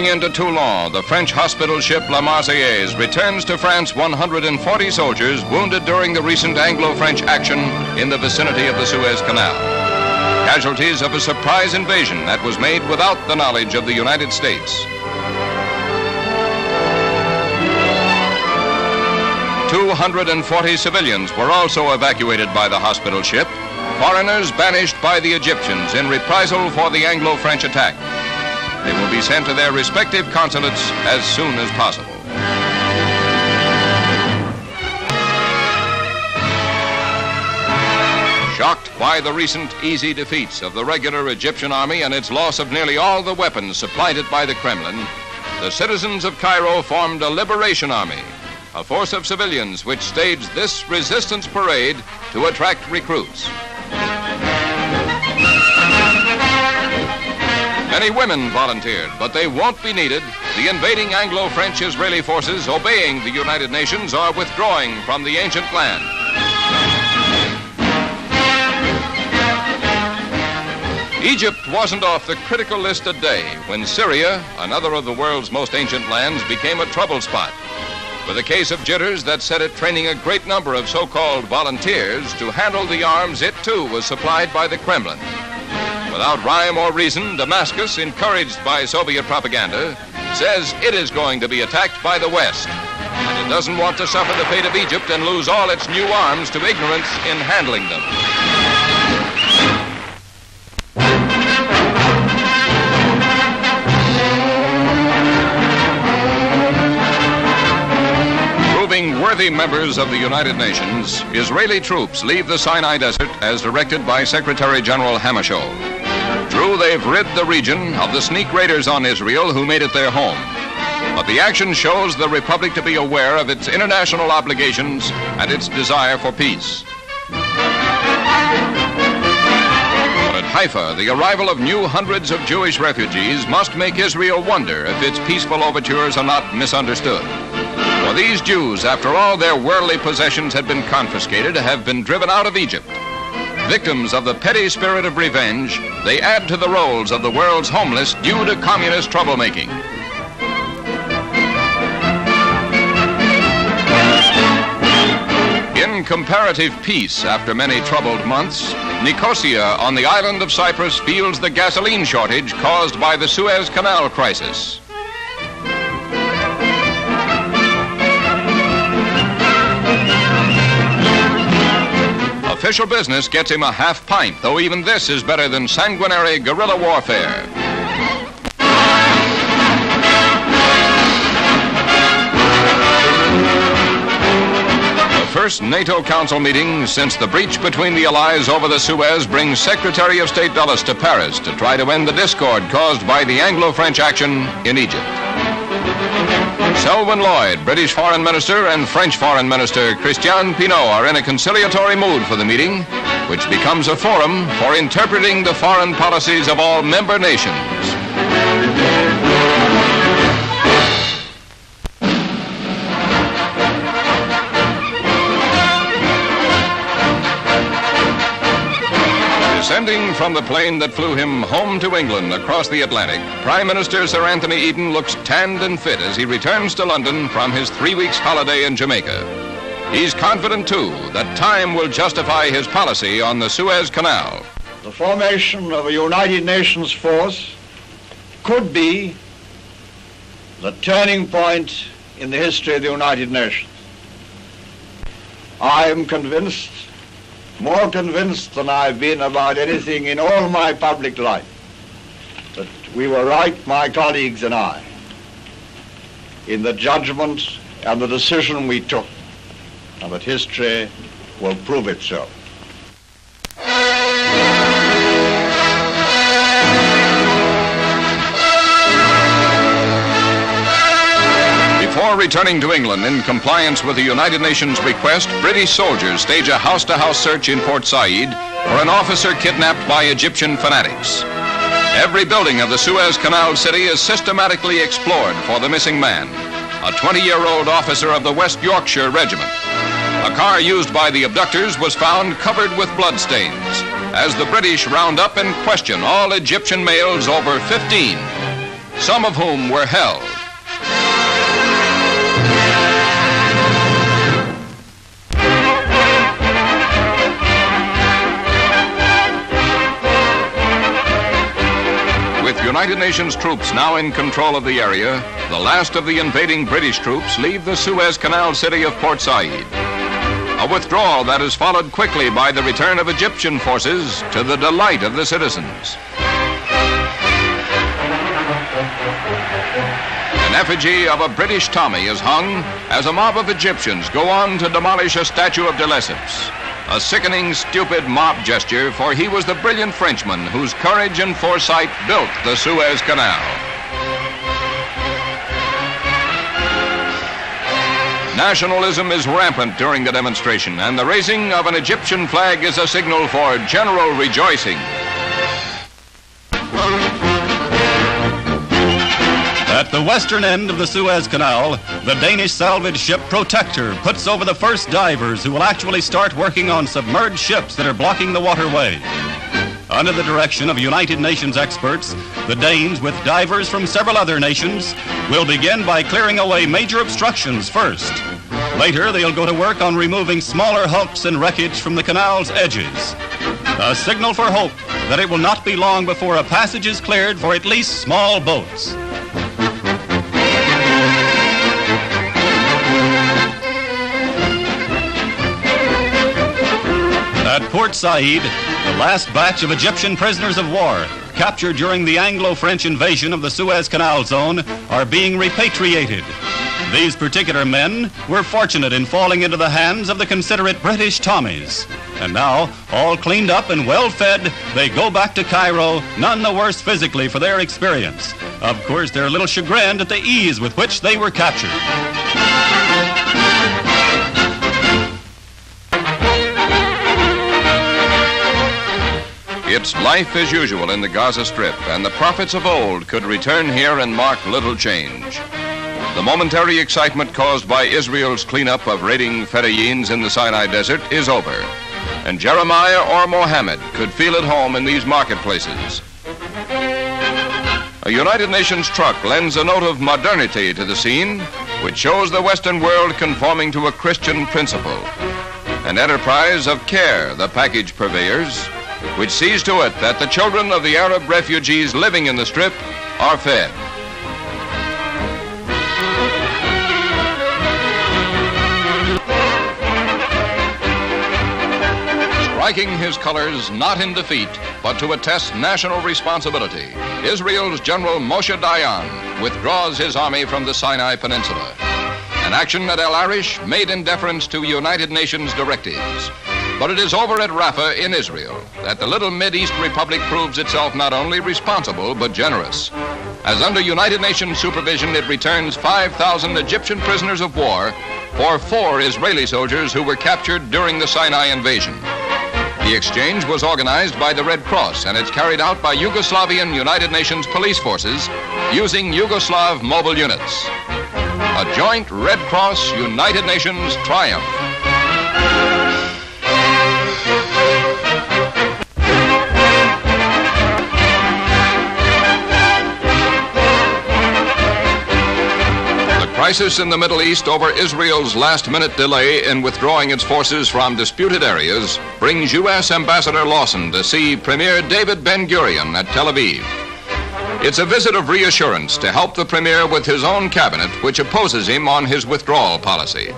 Into Toulon, the French hospital ship La Marseillaise returns to France 140 soldiers wounded during the recent Anglo French action in the vicinity of the Suez Canal. Casualties of a surprise invasion that was made without the knowledge of the United States. 240 civilians were also evacuated by the hospital ship, foreigners banished by the Egyptians in reprisal for the Anglo French attack. They will be sent to their respective consulates as soon as possible. Shocked by the recent easy defeats of the regular Egyptian army and its loss of nearly all the weapons supplied it by the Kremlin, the citizens of Cairo formed a liberation army, a force of civilians which staged this resistance parade to attract recruits. Many women volunteered, but they won't be needed. The invading Anglo French Israeli forces, obeying the United Nations, are withdrawing from the ancient land. Egypt wasn't off the critical list a day when Syria, another of the world's most ancient lands, became a trouble spot. With a case of jitters that set it training a great number of so called volunteers to handle the arms it too was supplied by the Kremlin. Without rhyme or reason, Damascus, encouraged by Soviet propaganda, says it is going to be attacked by the West. And it doesn't want to suffer the fate of Egypt and lose all its new arms to ignorance in handling them. Proving worthy members of the United Nations, Israeli troops leave the Sinai Desert as directed by Secretary General Hammarskjöld. True, they've rid the region of the sneak raiders on Israel who made it their home. But the action shows the Republic to be aware of its international obligations and its desire for peace. But at Haifa, the arrival of new hundreds of Jewish refugees must make Israel wonder if its peaceful overtures are not misunderstood. For these Jews, after all their worldly possessions had been confiscated, have been driven out of Egypt. Victims of the petty spirit of revenge, they add to the rolls of the world's homeless due to communist troublemaking. In comparative peace after many troubled months, Nicosia on the island of Cyprus feels the gasoline shortage caused by the Suez Canal crisis. Official business gets him a half pint, though even this is better than sanguinary guerrilla warfare. The first NATO Council meeting since the breach between the Allies over the Suez brings Secretary of State Dulles to Paris to try to end the discord caused by the Anglo French action in Egypt. Selwyn Lloyd, British Foreign Minister, and French Foreign Minister Christian Pineau are in a conciliatory mood for the meeting, which becomes a forum for interpreting the foreign policies of all member nations. From the plane that flew him home to England across the Atlantic, Prime Minister Sir Anthony Eden looks tanned and fit as he returns to London from his three weeks holiday in Jamaica. He's confident, too, that time will justify his policy on the Suez Canal. The formation of a United Nations force could be the turning point in the history of the United Nations. I am convinced more convinced than I've been about anything in all my public life. That we were right, my colleagues and I, in the judgment and the decision we took, and that history will prove it Before returning to England in compliance with the United Nations request, British soldiers stage a house to house search in Port Said for an officer kidnapped by Egyptian fanatics. Every building of the Suez Canal city is systematically explored for the missing man, a 20 year old officer of the West Yorkshire Regiment. A car used by the abductors was found covered with bloodstains as the British round up and question all Egyptian males over 15. some of whom were held. United Nations troops now in control of the area, the last of the invading British troops leave the Suez Canal city of Port Said. A withdrawal that is followed quickly by the return of Egyptian forces to the delight of the citizens. An effigy of a British Tommy is hung as a mob of Egyptians go on to demolish a statue of De Lesseps. A sickening, stupid mob gesture, for he was the brilliant Frenchman whose courage and foresight built the Suez Canal. Nationalism is rampant during the demonstration, and the raising of an Egyptian flag is a signal for general rejoicing. The western end of the Suez Canal, the Danish salvage ship Protector puts over the first divers who will actually start working on submerged ships that are blocking the waterway. Under the direction of United Nations experts, the Danes, with divers from several other nations, will begin by clearing away major obstructions first. Later, they'll go to work on removing smaller hulks and wreckage from the canal's edges. A signal for hope that it will not be long before a passage is cleared for at least small boats. At Port Said, the last batch of Egyptian prisoners of war captured during the Anglo-French invasion of the Suez Canal zone are being repatriated. These particular men were fortunate in falling into the hands of the considerate British Tommies. And now, all cleaned up and well fed, they go back to Cairo, none the worse physically for their experience. Of course, they're a little chagrined at the ease with which they were captured. It's life as usual in the Gaza Strip, and the prophets of old could return here and mark little change. The momentary excitement caused by Israel's cleanup of raiding Fedayins in the Sinai Desert is over, and Jeremiah or Mohammed could feel at home in these marketplaces. A United Nations truck lends a note of modernity to the scene, which shows the Western world conforming to a Christian principle. An enterprise of care, the package purveyors, which sees to it that the children of the Arab refugees living in the Strip are fed. Striking his colors not in defeat, but to attest national responsibility, Israel's General Moshe Dayan withdraws his army from the Sinai Peninsula. An action at El Arish made in deference to United Nations directives. But it is over at Rafah in Israel that the little Mid-East republic proves itself not only responsible, but generous. As under United Nations supervision, it returns 5,000 Egyptian prisoners of war for four Israeli soldiers who were captured during the Sinai invasion. The exchange was organized by the Red Cross and it's carried out by Yugoslavian United Nations police forces using Yugoslav mobile units. A joint Red Cross United Nations triumph. Crisis in the Middle East over Israel's last minute delay in withdrawing its forces from disputed areas brings U.S. Ambassador Lawson to see Premier David Ben Gurion at Tel Aviv. It's a visit of reassurance to help the Premier with his own cabinet, which opposes him on his withdrawal policy.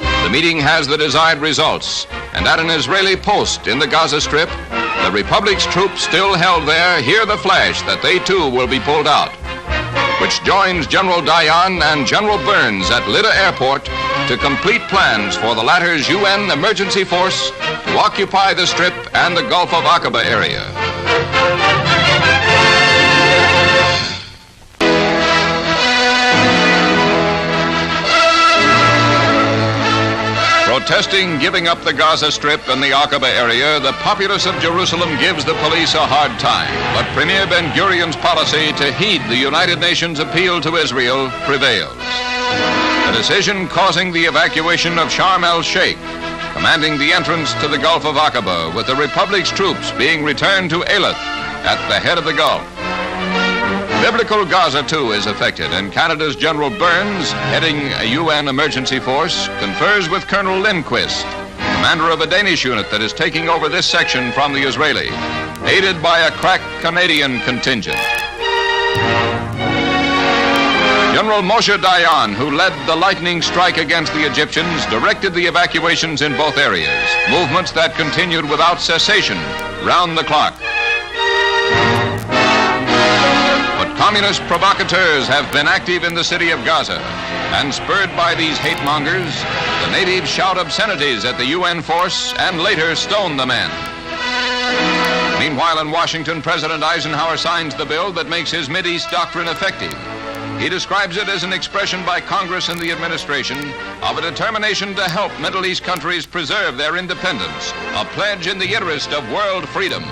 The meeting has the desired results, and at an Israeli post in the Gaza Strip, the Republic's troops still held there hear the flash that they too will be pulled out which joins General Dayan and General Burns at Lydda Airport to complete plans for the latter's UN emergency force to occupy the Strip and the Gulf of Aqaba area. Protesting giving up the Gaza Strip and the Aqaba area, the populace of Jerusalem gives the police a hard time. But Premier Ben Gurion's policy to heed the United Nations appeal to Israel prevails. A decision causing the evacuation of Sharm el Sheikh, commanding the entrance to the Gulf of Aqaba, with the Republic's troops being returned to Eilat at the head of the Gulf. Biblical Gaza, too, is affected, and Canada's General Burns, heading a UN emergency force, confers with Colonel Lindquist, commander of a Danish unit that is taking over this section from the Israeli, aided by a crack Canadian contingent. General Moshe Dayan, who led the lightning strike against the Egyptians, directed the evacuations in both areas, movements that continued without cessation, round the clock. Communist provocateurs have been active in the city of Gaza, and spurred by these hate mongers, the natives shout obscenities at the UN force and later stone the men. Meanwhile, in Washington, President Eisenhower signs the bill that makes his Mideast doctrine effective. He describes it as an expression by Congress and the administration of a determination to help Middle East countries preserve their independence, a pledge in the interest of world freedom.